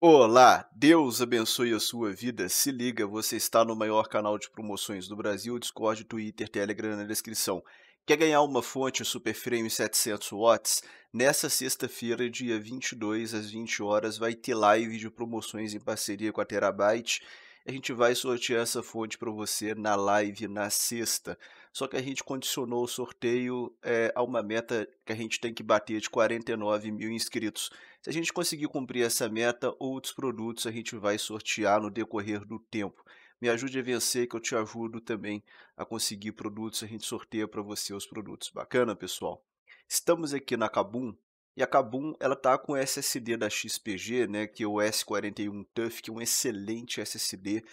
Olá, Deus abençoe a sua vida. Se liga, você está no maior canal de promoções do Brasil, Discord, Twitter, Telegram na descrição. Quer ganhar uma fonte Super Frame 700 watts? Nessa sexta-feira, dia 22 às 20 horas, vai ter live de promoções em parceria com a Terabyte. A gente vai sortear essa fonte para você na live na sexta. Só que a gente condicionou o sorteio é, a uma meta que a gente tem que bater de 49 mil inscritos. Se a gente conseguir cumprir essa meta, outros produtos a gente vai sortear no decorrer do tempo. Me ajude a vencer, que eu te ajudo também a conseguir produtos. A gente sorteia para você os produtos. Bacana, pessoal? Estamos aqui na Kabum e a Kabum ela tá com SSD da XPG, né, que é o S41 TUF, que é um excelente SSD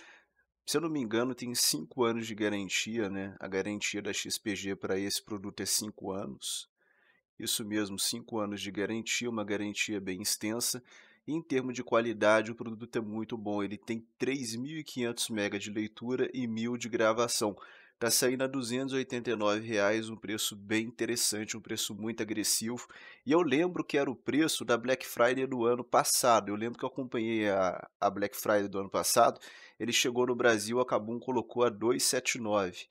se eu não me engano, tem 5 anos de garantia, né? A garantia da XPG para esse produto é 5 anos. Isso mesmo, 5 anos de garantia, uma garantia bem extensa. E em termos de qualidade, o produto é muito bom. Ele tem 3.500 MB de leitura e 1.000 de gravação. Está saindo a 289 reais, um preço bem interessante, um preço muito agressivo. E eu lembro que era o preço da Black Friday do ano passado. Eu lembro que eu acompanhei a, a Black Friday do ano passado ele chegou no Brasil, a Kabum colocou a 279.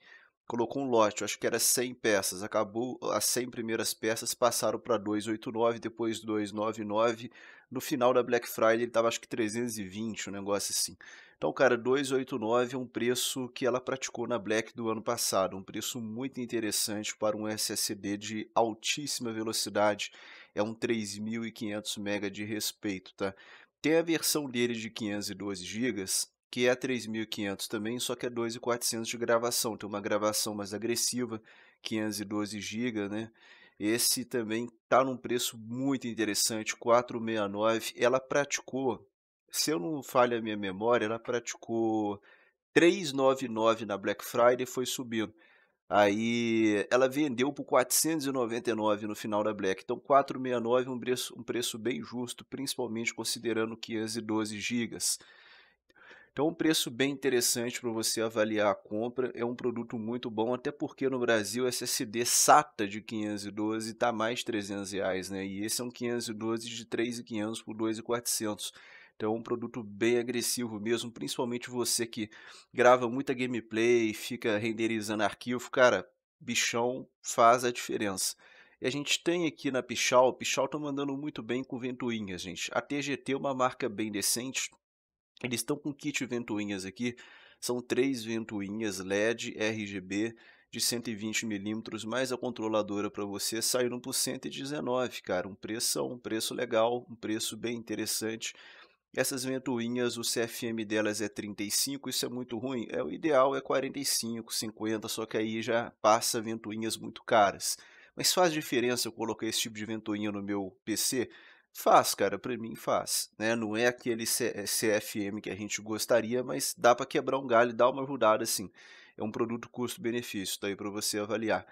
Colocou um lote, acho que era 100 peças. Acabou as 100 primeiras peças passaram para 289, depois 299. No final da Black Friday ele estava acho que 320, um negócio assim. Então, cara, 289 é um preço que ela praticou na Black do ano passado, um preço muito interessante para um SSD de altíssima velocidade. É um 3500 MB de respeito, tá? Tem a versão dele de 512 GB, que é 3.500 também, só que é 2.400 de gravação. Tem uma gravação mais agressiva, 512 GB, né? Esse também tá num preço muito interessante, 469. Ela praticou, se eu não falho a minha memória, ela praticou 399 na Black Friday, foi subindo. Aí ela vendeu por 499 no final da Black. Então 469 é um preço, um preço bem justo, principalmente considerando 512 GB. Então, um preço bem interessante para você avaliar a compra. É um produto muito bom, até porque no Brasil SSD SATA de 512 está mais de 300 reais, né? E esse é um 512 de 3.500 por 2.400. Então, é um produto bem agressivo mesmo, principalmente você que grava muita gameplay, fica renderizando arquivo, cara, bichão faz a diferença. E a gente tem aqui na Pichal, Pichal está mandando muito bem com ventoinhas, gente. A TGT é uma marca bem decente, eles estão com kit ventoinhas aqui, são três ventoinhas LED RGB de 120mm, mais a controladora para você, saíram por 119, cara, um preço, um preço legal, um preço bem interessante. Essas ventoinhas, o CFM delas é 35, isso é muito ruim. É o ideal é 45, 50, só que aí já passa ventoinhas muito caras. Mas faz diferença eu colocar esse tipo de ventoinha no meu PC? Faz, cara, para mim faz, né? Não é aquele CFM que a gente gostaria, mas dá para quebrar um galho, dá uma ajudada assim. É um produto custo-benefício, tá aí para você avaliar.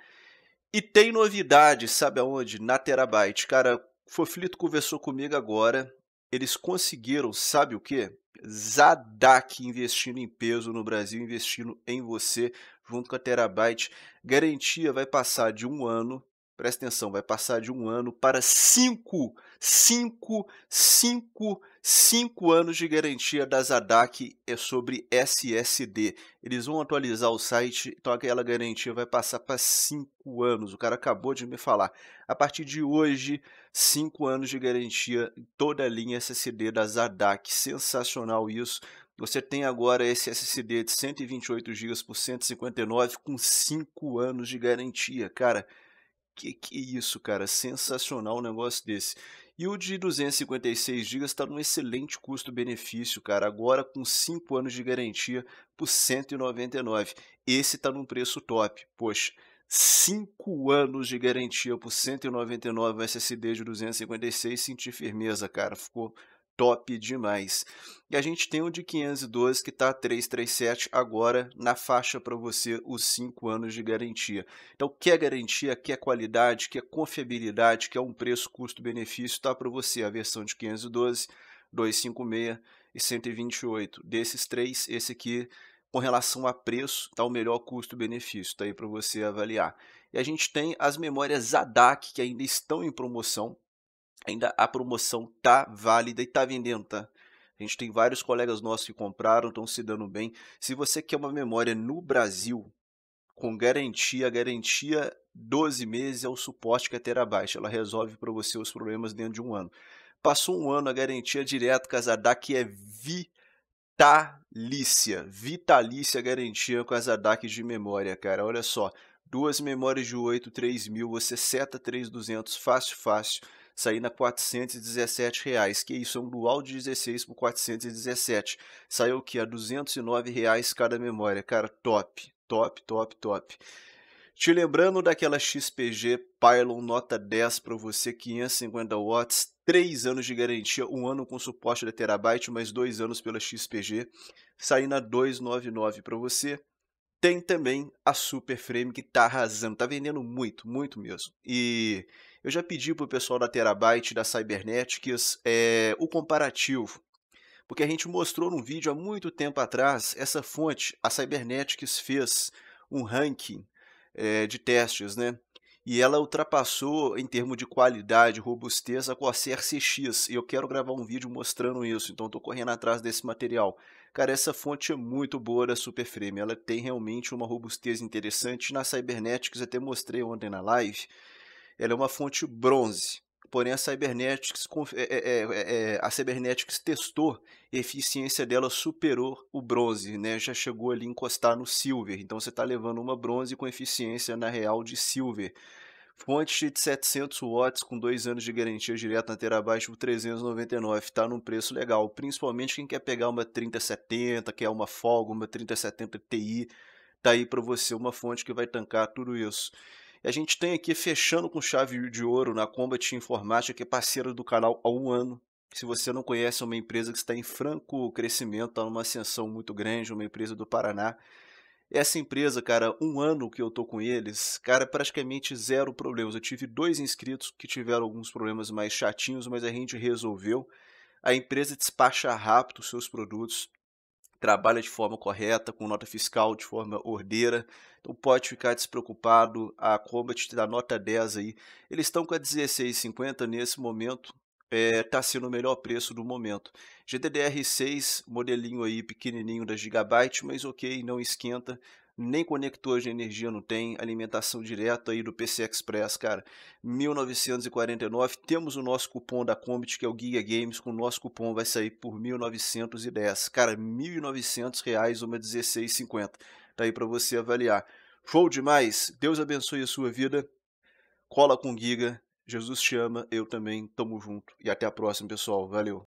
E tem novidade, sabe aonde? Na Terabyte. Cara, Foflito conversou comigo agora. Eles conseguiram, sabe o que? Zadak investindo em peso no Brasil, investindo em você, junto com a Terabyte. Garantia vai passar de um ano presta atenção, vai passar de um ano para cinco, cinco, cinco, cinco anos de garantia da Zadak é sobre SSD. Eles vão atualizar o site, então aquela garantia vai passar para cinco anos. O cara acabou de me falar. A partir de hoje, cinco anos de garantia em toda a linha SSD da Zadak. Sensacional isso. Você tem agora esse SSD de 128 GB por 159 com 5 anos de garantia. Cara, que que é isso, cara? Sensacional um negócio desse. E o de 256 GB está num excelente custo-benefício, cara. Agora com 5 anos de garantia por 199. Esse está num preço top. Poxa, 5 anos de garantia por 199 SSD de 256, senti firmeza, cara. Ficou top demais. E a gente tem o de 512 que está 337 agora na faixa para você os 5 anos de garantia. Então, quer garantia, quer qualidade, quer confiabilidade, quer um preço custo-benefício, está para você a versão de 512, 256 e 128. Desses três, esse aqui com relação a preço, está o melhor custo-benefício, está aí para você avaliar. E a gente tem as memórias ZADAC que ainda estão em promoção, ainda a promoção tá válida e tá vendendo, tá? A gente tem vários colegas nossos que compraram, estão se dando bem. Se você quer uma memória no Brasil, com garantia, garantia 12 meses é o suporte que a Terabyte. Ela resolve para você os problemas dentro de um ano. Passou um ano, a garantia direto Casadak é vitalícia. Vitalícia garantia com as ADAC de memória, cara. Olha só, duas memórias de 8, 3000, você seta 3200, fácil, fácil saindo a 417 reais, que isso é um dual de 16 por 417. Saiu o que? A 209 reais cada memória. Cara, top, top, top, top. Te lembrando daquela XPG Pylon nota 10 para você, 550 watts, 3 anos de garantia, um ano com suporte da Terabyte, mais 2 anos pela XPG, saindo a 299 para você. Tem também a Super Frame que tá arrasando, tá vendendo muito, muito mesmo. E eu já pedi pro pessoal da Terabyte, da Cybernetics, é, o comparativo. Porque a gente mostrou num vídeo há muito tempo atrás, essa fonte, a Cybernetics fez um ranking é, de testes, né? E ela ultrapassou em termos de qualidade, robustez, a Corsair CX. E eu quero gravar um vídeo mostrando isso, então estou correndo atrás desse material. Cara, essa fonte é muito boa da Superframe. Ela tem realmente uma robustez interessante. Na Cybernetics, até mostrei ontem na live, ela é uma fonte bronze. Porém, a Cybernetics, é, é, é, a Cybernetics testou e a eficiência dela superou o bronze, né? já chegou ali a encostar no silver. Então, você está levando uma bronze com eficiência na real de silver. Fonte de 700 watts com 2 anos de garantia direta na terabyte por 399, está num preço legal. Principalmente quem quer pegar uma 3070, quer uma folga, uma 3070 Ti, tá aí para você uma fonte que vai tancar tudo isso. A gente tem aqui fechando com chave de ouro na Combat Informática, que é parceira do canal há um ano. Se você não conhece, é uma empresa que está em franco crescimento, está numa ascensão muito grande, uma empresa do Paraná. Essa empresa, cara, um ano que eu tô com eles, cara, praticamente zero problemas. Eu tive dois inscritos que tiveram alguns problemas mais chatinhos, mas a gente resolveu. A empresa despacha rápido os seus produtos, trabalha de forma correta, com nota fiscal de forma ordeira. Então pode ficar despreocupado. A Combat da nota 10 aí. Eles estão com a 16,50 nesse momento. Está é, tá sendo o melhor preço do momento. GDDR6, modelinho aí pequenininho da Gigabyte, mas ok, não esquenta nem conector de energia não tem, alimentação direta aí do PC Express, cara, 1949. Temos o nosso cupom da Combit, que é o Giga Games, com o nosso cupom vai sair por 1910. Cara, 1900 reais uma 16,50. Tá aí para você avaliar. Show demais. Deus abençoe a sua vida. Cola com Giga. Jesus te ama, eu também. Tamo junto. E até a próxima, pessoal. Valeu.